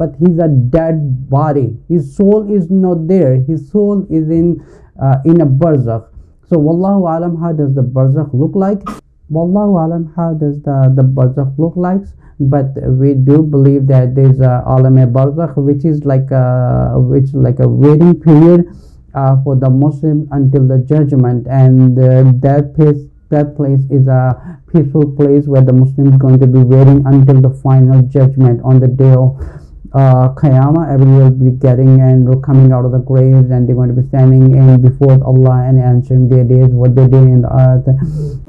but he's a dead body. His soul is not there. His soul is in uh, in a barzakh. So wallahu alam how does the barzakh look like? Wallahu alam how does the the barzakh look like? But we do believe that there's a alam barzakh which is like a which like a waiting period uh, for the muslim until the judgment. And uh, that place that place is a peaceful place where the muslims going to be waiting until the final judgment on the day of uh, Qiyamah, everyone will be getting and coming out of the graves and they're going to be standing in before Allah and answering their days, what they did in the earth.